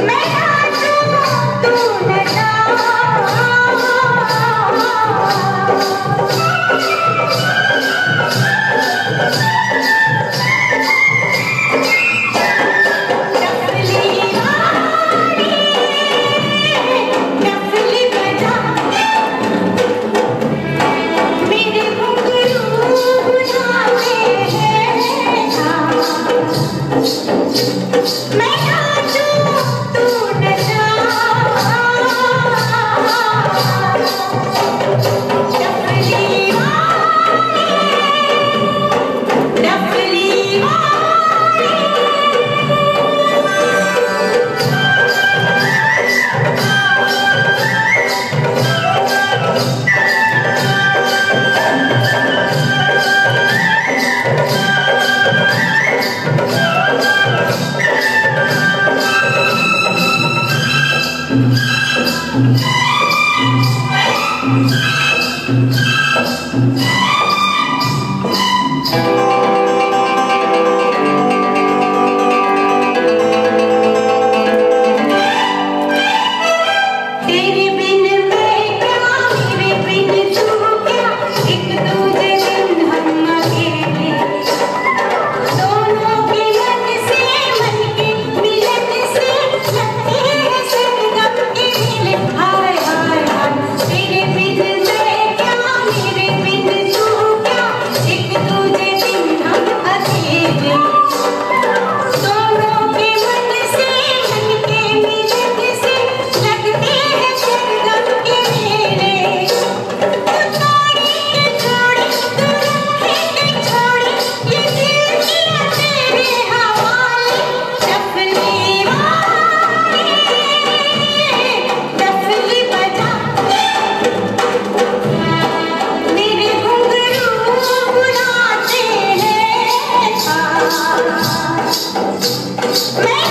没有 तेरे Make